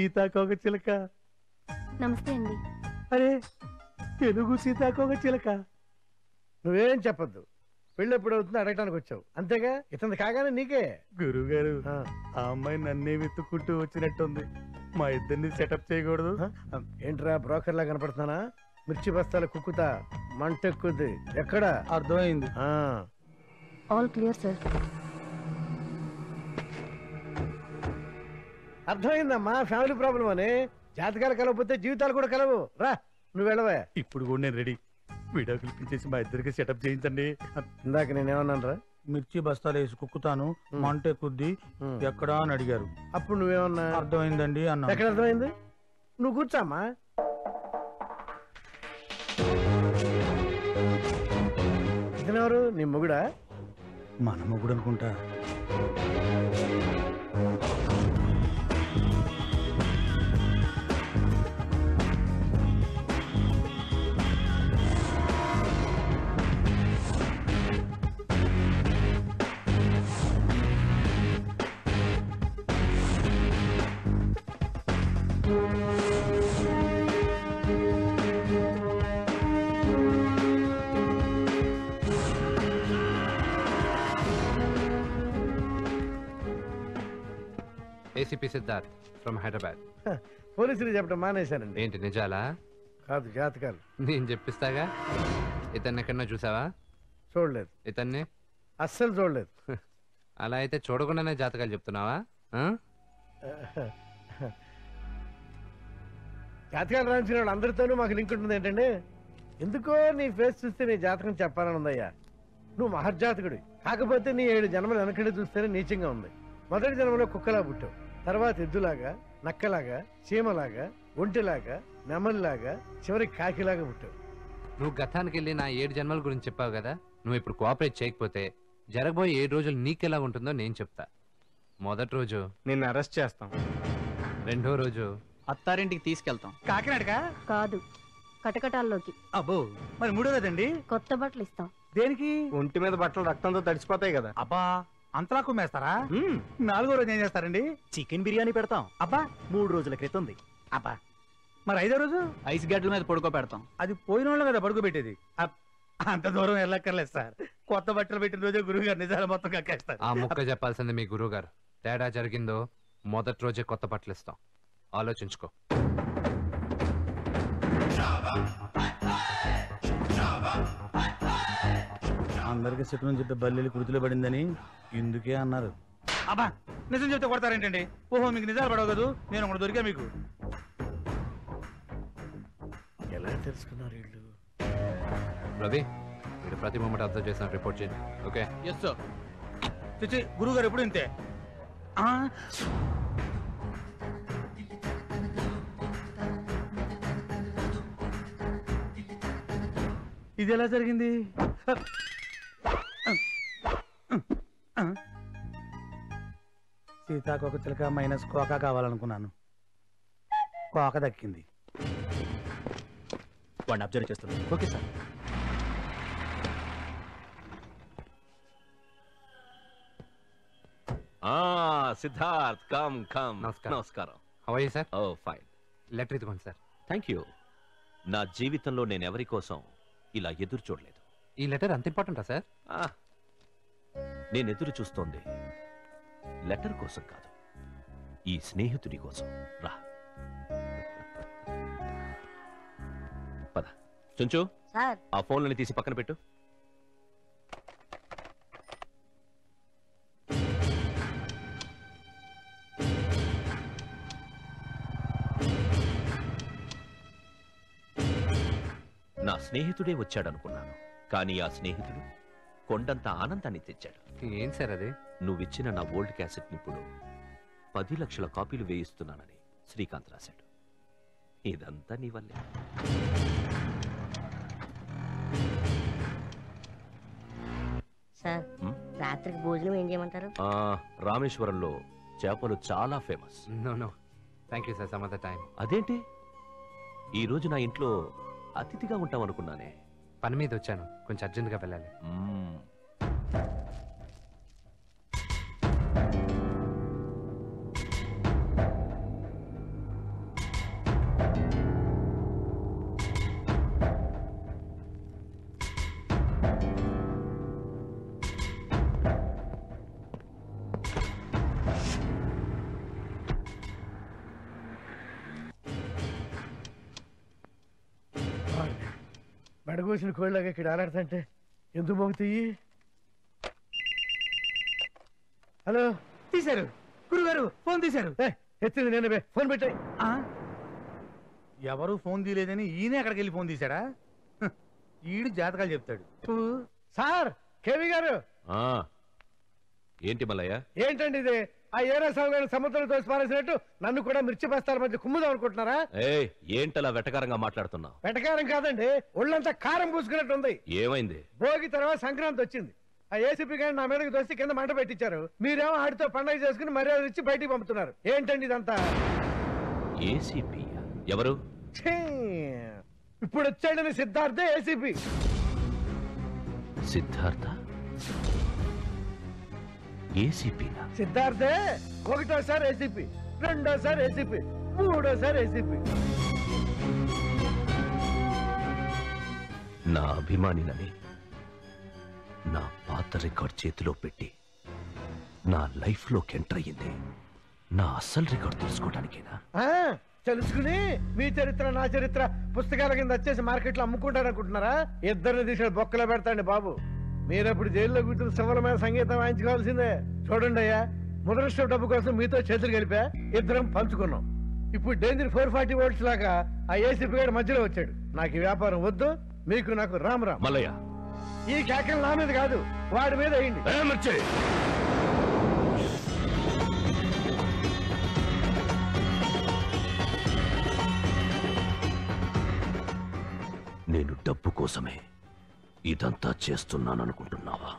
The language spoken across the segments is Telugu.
సీతాకోక చిలక. నమస్తే అండి. అరే తెలుగు సీతాకోక చిలక. నువ్వేం చెప్పొద్దు. పెళ్ళి ఎప్పుడు అవుతుంది అడగటానికి వచ్చావు. అంతేగా? ఇతను కాగానే నీకే. గురుగారు ఆ, ఆ అమ్మాయి నన్నే వెతుక్కుంటూ వచ్చినట్టుంది. మా ఇద్దరిని సెటప్ చేయకూడదు. ఆ, ఏంట్రా బ్రోకర్ లా కనపడుతున్నానా? మిర్చి బస్తాల కుక్కుతా మంటెక్కుద్ది. ఎక్కడ? అర్థమైంది. ఆ, ఆల్ క్లియర్ సార్ అర్థమైందమ్మా ఫ్యామిలీ ప్రాబ్లం అని. జాతకాలు కలవకపోతే జీవితాలు కూడా కలవు. రా నువ్వు వెళ్ళవే. ఇప్పుడు కూడా నేను రెడీ. విడాకులు పిలిచేసి మా ఇద్దరికి సెటప్ చేయించండి. ఇందాక నేనేమన్నాను రా మిర్చి బస్తాలు వేసి కుక్కుతాను మంట ఎక్కుద్ది ఎక్కడా అని అడిగారు. అప్పుడు నువ్వేమన్నా అర్థమైందండి అన్న ఎక్కడ అర్థమైంది? నువ్వు కూర్చోమ్మా. ఇతనెవరు? నీ మొగుడా? మన మొగుడు అనుకుంటా ఏసీపీ సిద్ధార్థ్ ఫ్రమ్ హైదరాబాద్ పోలీసులు చెప్పడం మానేశానండి. ఏంటి నిజాలా? కాదు జాతకాలు నేను చెప్పిస్తాగా? ఇతన్ని ఎక్కడన్నా చూసావా? చూడలేదు. ఇతన్ని? అస్సలు చూడలేదు. అలా అయితే చూడకుండానే జాతకాలు చెప్తున్నావా? జాతకాలు రాయించిన వాళ్ళు అందరితోనూ మాకు లింక్ ఉంటుంది ఏంటండి? ఎందుకో నీ ఫేస్ చూస్తే నీ జాతకం చెప్పాలని ఉందయ్యా నువ్వు మహర్జాతకుడి. కాకపోతే నీ ఏడు జన్మలు వెనకడి చూస్తేనే నీచంగా ఉంది. మొదటి జన్మలో కుక్కలా పుట్టావు. తర్వాత ఎద్దులాగా నక్కలాగా చీమలాగా ఒంటిలాగా నెమలిలాగా చివరికి కాకిలాగా పుట్టావు. నువ్వు గతానికి వెళ్ళి నా ఏడు జన్మల గురించి చెప్పావు కదా? నువ్వు ఇప్పుడు కోఆపరేట్ చేయకపోతే జరగబోయే ఏడు రోజులు నీకెలా ఉంటుందో నేను చెప్తా. మొదటి రోజు నిన్ను అరెస్ట్ చేస్తాం. రెండో రోజు అత్తారింటికి తీసుకెళ్తాం. కాకినాడకా? కాదు కటకటాల్లోకి. అబ్బో మరి మూడో కదండి కొత్త బట్టలు ఇస్తాం. దేనికి? ఒంటి మీద బట్టలు రక్తంతో తడిచిపోతాయి కదా. అబ్బా అంతలా కుమ్మేస్తారా? నాలుగో రోజు ఏం చేస్తారండి? చికెన్ బిర్యానీ పెడతాం. అబ్బా. మూడు రోజుల క్రితంది అబ్బా. మరి ఐదో రోజు? ఐస్ గడ్డల మీద పడుకో పెడతాం. అది పోయిన వాళ్ళు కదా పడుకో పెట్టేది అప్- అంత దూరం వెళ్ళక్కర్లేదు సార్. కొత్త బట్టలు పెట్టిన రోజే గురువు గారు నిజాలు మొత్తం కక్కేస్తారు. ఆ ముక్క చెప్పాల్సింది మీ గురువు గారు తేడా జరిగిందో మొదటి రోజే కొత్త బట్టలు ఇస్తాం. ఆలోచించుకో. అందరికి చెట్టు నుంచి బల్లెలు కుర్తులు పడిందని ఇందుకే అన్నారు. అబ్బా నిజం చెప్తే కొడతారేంటండి? ఓహో మీకు నిజాలు పడవు కదా? నేను ఒకటి దొరికా మీకు. ఎలా తెలుసుకున్నారు వీళ్ళు? రవి మీరు ప్రతి మూమెంట్ అబ్జర్వ్ చేసిన రిపోర్ట్ చేయండి ఓకే? ఎస్ సార్ చిచ్చి గురువు గారు ఎప్పుడు ఇంతే? ఇది ఎలా జరిగింది? సీతాకోక చిలక మైనస్ కోక కావాలనుకున్నాను. కోక దక్కింది. వాడిని అబ్జర్వ్ చేస్తున్నాను ఓకే సార్. ఆ సిద్ధార్థ్ కమ్ కమ్. నమస్కారం. నమస్కారం. How are you sir oh fine. Letter ఇదిగోండి సార్. థ్యాంక్ యూ నా జీవితంలో నేను ఎవరి కోసం ఇలా ఎదురు చూడలేదు. ఈ లెటర్ అంత ఇంపార్టెంటా సార్? ఆ, నేను ఎదురు చూస్తోంది. లెటర్ కోసం కాదు ఈ స్నేహితుడి కోసం. రా. పద. చుంచు సార్. ఆ ఫోన్లని తీసి పక్కన పెట్టు. స్నేహితుడే వచ్చాడనుకున్నాను. కానీ ఆ స్నేహితుడు కొండంత ఆనందాన్ని తెచ్చాడు. ఏం సార్ అది? నువ్విచ్చిన నా ఓల్డ్ క్యాసెట్ ఇప్పుడు పది లక్షల కాపీలు వేయిస్తున్నానని శ్రీకాంత్ రాశాడు. ఇదంతా నీ వల్లే. సార్? రాత్రికి భోజనం ఏం చేయమంటారు? ఆ, రామేశ్వరంలో చేపలు చాలా famous. No no. Thank you sir some other time అదేంటి? ఈ రోజు నా ఇంట్లో అతిథిగా ఉంటామనుకున్నానే. పని మీద వచ్చాను. కొంచెం అర్జెంట్గా వెళ్ళాలి. మ్మ్. మెడగోసిన కోళ్ళగా ఇక్కడ ఆలాడుతుంటే ఎందుకు మోగుతాయి? హలో? తీశారు. గురుగారు ఫోన్ తీశారు. ఏ, ఎత్తింది నేను బే. ఫోన్ పెట్టాయి ఆ? ఎవరు ఫోన్ తీయలేదని ఈయనే అక్కడికి వెళ్ళి ఫోన్ తీశాడా? హ, ఈడు జాతకాలు చెప్తాడు. సార్ కేవి గారు. ఆ, ఏంటి మల్లయ్య? ఏంటండి ఇది? ఆ ఏరా సాగు గారిని సముద్రంతో పారేసినట్టు నన్ను కూడా మిర్చి బస్తాల మధ్య కుమ్ముదాం అనుకుంటున్నారా? ఏయ్ ఏంటలా వెటకారంగా మాట్లాడుతున్నావు? వెటకారం కాదండి ఒళ్ళంతా కారం పూసుకున్నట్టు ఉంది. ఏమైంది? భోగి తర్వాత సంక్రాంతి వచ్చింది. ఆ ఏసీపీ గారిని నా మీదకి దోసి కింద మంట పెట్టించారు. మీరేమో ఆడితో పండగ చేసుకుని మర్యాద ఇచ్చి బయటికి పంపుతున్నారు. ఏంటండి ఇదంతా? ఏసీపీ ఎవరు? ఛీ! ఇప్పుడు వచ్చాడని సిద్ధార్థే ఏసీపీ. సిద్ధార్థ? ఏసీపీనా సిద్ధార్థే ఒకటోసారి ఏసీపీ రెండోసారి ఏసీపీ మూడోసారి ఏసీపీ నా అభిమానినని నా పాత రికార్డ్ చేతిలో పెట్టి నా లైఫ్లోకి ఎంటర్ అయ్యింది. నా అసలు రికార్డ్ తెలుసుకోవడానికేనా? తెలుసుకుని మీ చరిత్ర నా చరిత్ర పుస్తకాల కింద వచ్చేసి మార్కెట్లో అమ్ముకుంటారనుకుంటున్నారా? ఇద్దరిని తీసిన బొక్కలో పెడతాండి బాబు. మీరప్పుడు జైల్లో కూర్చుని సఫలమైన సంగీతం వాయించుకోవాల్సిందే. చూడండి అయ్యా ముద్రష్ట డబ్బు కోసం మీతో చేతులు కలిపా ఇద్దరం పంచుకున్నాం. ఇప్పుడు డేంజర్ ఫోర్ ఫార్టీ వోల్ట్స్ లాగా ఆ ఏసీపీ గారు మధ్యలో వచ్చాడు. నాకు ఈ వ్యాపారం వద్దు మీకు నాకు రామ్ రామ్. మల్లయ్య. ఈ కేకలు నా మీద కాదు వాడి మీద మిర్చి! నేను డబ్బు కోసమే ఇదంతా చేస్తున్నాననుకుంటున్నావా?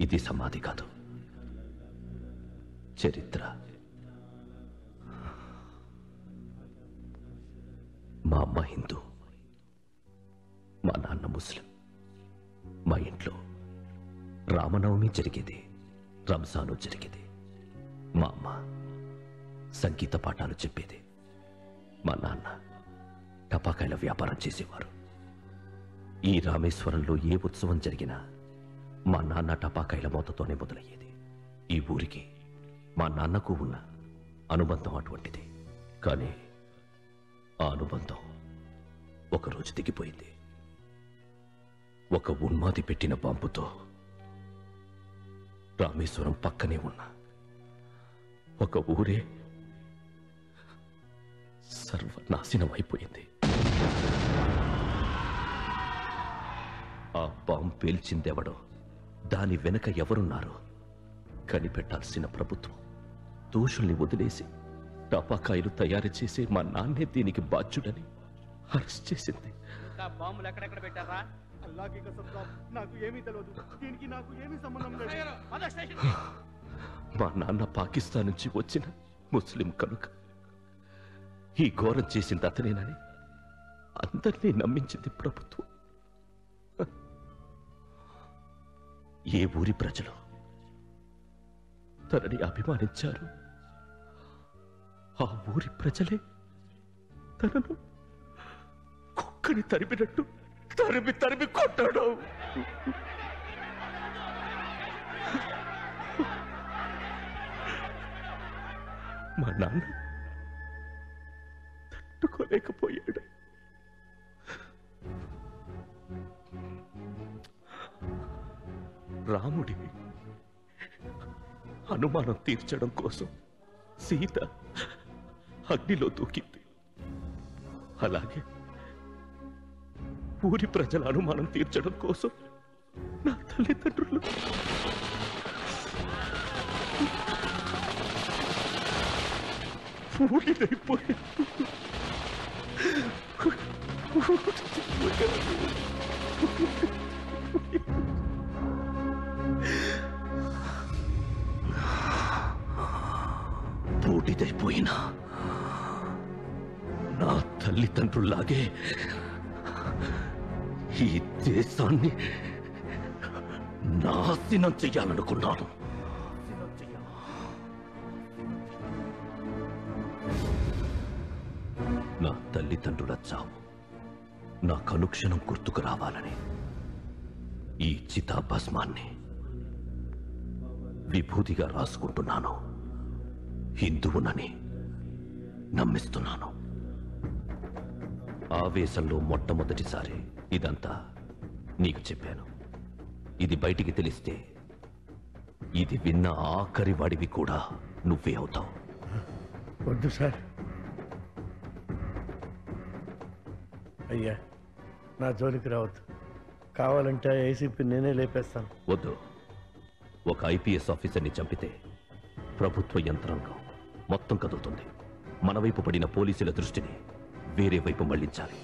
ఇది సమాధి కాదు. చరిత్ర. మా నాన్న ముస్లిం. మా ఇంట్లో రామనవమి జరిగేది రంజాను జరిగేది. మా అమ్మ సంగీత పాఠాలు చెప్పేది. మా నాన్న టపాకాయల వ్యాపారం చేసేవారు. ఈ రామేశ్వరంలో ఏ ఉత్సవం జరిగినా మా నాన్న టపాకాయల మూతతోనే మొదలయ్యేది. ఈ ఊరికి మా నాన్నకు ఉన్న అనుబంధం అటువంటిది. కానీ ఆ అనుబంధం ఒకరోజు దిగిపోయింది ఒక ఉన్మాది పెట్టిన బాంబుతో రామేశ్వరం పక్కనే ఉన్న ఒక ఊరే సర్వనాశనం అయిపోయింది ఆ బాంబు పేల్చిందెవడో దాని వెనుక ఎవరున్నారో కనిపెట్టాల్సిన ప్రభుత్వం దోషుల్ని వదిలేసి టపాకాయలు తయారు చేసి మా నాన్నే దీనికి బాధ్యుడని అరెస్ట్ చేసింది. బాంబులు ఎక్కడెక్కడ పెట్టారా? నాకు ఏమీ తెలియదు దీనికి నాకు ఏమీ సంబంధం లేదు. మా నాన్న పాకిస్తాన్ నుంచి వచ్చిన ముస్లిం కనుక. ఈ ఘోరం చేసింది అతనేనని అందరినీ నమ్మించింది ప్రభుత్వం. ఏ ఊరి ప్రజలు తనని అభిమానించారు? ఆ ఊరి ప్రజలే తనను కుక్కని తరిమినట్టు తరిమి తరిమి కొట్టాడు. మా నాన్న తట్టుకోలేకపోయాడు. రాముడి అనుమానం తీర్చడం కోసం సీత అగ్నిలో దూకింది. అలాగే ఊరి ప్రజల అనుమానం తీర్చడం కోసం నా తల్లిదండ్రులు. ఊరిదైపోయారు బూడిదైపోయినా నా తల్లిదండ్రుల్లాగే ఈ దేశాన్ని నాశనం చెయ్యాలనుకున్నాను. తల్లిదండ్రుల చావు నా కనుక్షణం గుర్తుకు రావాలని ఈ చితాభస్మాన్ని విభూతిగా రాసుకుంటున్నాను. హిందువునని నమ్మిస్తున్నాను. ఆవేశంలో మొట్టమొదటిసారి ఇదంతా నీకు చెప్పాను. ఇది బయటికి తెలిస్తే ఇది విన్న ఆఖరి వాడివి కూడా నువ్వే అవుతావు. వద్దు సార్. అయ్యా నా జోలికి రావద్దు. కావాలంటే ఏసీపీ నేనే లేపేస్తాను. వద్దు. ఒక ఐపీఎస్ ఆఫీసర్ని చంపితే ప్రభుత్వ యంత్రాంగం మొత్తం కదులుతుంది. మన వైపు పడిన పోలీసుల దృష్టిని వేరే వైపు మళ్ళించాలి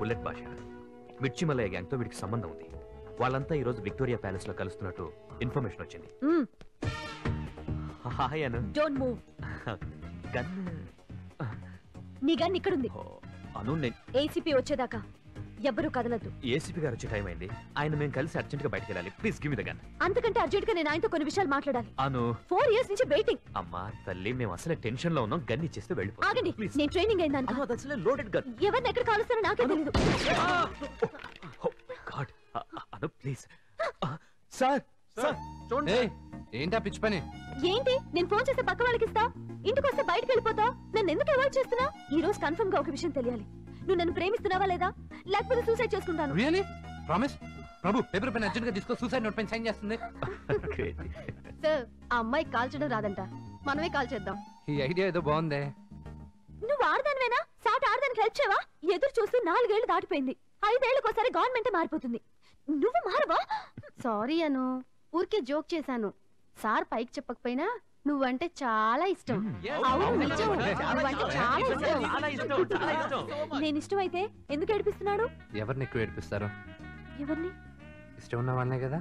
బుల్లెట్ భాష. మిర్చిమలయ గ్యాంగ్తో వీడికి సంబంధం ఉంది. వాళ్ళంతా ఈ రోజు విక్టోరియా ప్యాలెస్లో కలుస్తున్నట్టు ఇన్ఫర్మేషన్ వచ్చింది. Hi Anu. Don't move. Gun నీ గన్ ఇక్కడుంది. ఓ, అను నేను ఏసీపీ వచ్చేదాకా. ఎవ్వరూ కదలద్దు ఏసీపీ గారు వచ్చే టైం అయింది. ఆయన మేము కలిసి అర్జెంట్గా బయటకు వెళ్ళాలి. Please give me the gun అంతకంటే అర్జెంట్గా నేను ఆయనతో కొన్ని విషయాలు మాట్లాడాలి. అను. ఫోర్ ఇయర్స్ నుంచి వెయిటింగ్ అమ్మా తల్లి మేము అసలు టెన్షన్లో ఉన్నాం. గన్ ఇచ్చేస్తే వెళ్ళిపో ఆగండి. ప్లీజ్ నేను ట్రైనింగ్ అయిందాను అను అసలు లోడెడ్ గన్ ఎవరిని ఎక్కడ కాలుస్తారో నాకే తెలియదు God Anu please sir sir చూడండి. ఏంటా పిచ్చి పని? ఏంటి? నేను ఫోన్ చేస్తే పక్క వాళ్ళకి ఇస్తా? ఇంటికి వస్తే బయటకు వెళ్ళిపోతా నన్ను ఎందుకు అవాయిడ్ చేస్తున్నా ఈ రోజు కన్ఫర్మ్గా ఒక విషయం తెలియాలి. నువ్వు నన్ను ప్రేమిస్తున్నావా లేదా? లేకపోతే సూసైడ్ చేసుకుంటాను. రియలీ ప్రామిస్ ప్రభు పేపర్ పైన అర్జెంట్గా తీసుకో సూసైడ్ నోట్ పైన సైన్ చేస్తుంది. సార్ ఆ అమ్మాయి కాల్చడం రాదంట. మనమే కాల్ చేద్దాం. ఈ ఐడియా ఏదో బాగుందే. నువ్వు ఆడదానివేనా? సాటి ఆడదానికి హెల్ప్ చేయవా? ఎదురు చూస్తూ నాలుగేళ్ళు దాటిపోయింది. ఐదేళ్ళకోసారి గవర్నమెంట్ మారిపోతుంది. నువ్వు మారవా? సారీ అను ఊరికే జోక్ చేశాను. సార్ పైకి చెప్పకపోయినా నువ్వంటే చాలా ఇష్టం. అవును నిజం. నువ్వంటే చాలా ఇష్టం. చాలా ఇష్టం. చాలా ఇష్టం. నేను ఇష్టమైతే ఎందుకు ఏడిపిస్తున్నాడు? ఎవరిని ఎక్కువ ఏడిపిస్తారు? ఎవరిని? ఇష్టం ఉన్న వాళ్ళనే కదా.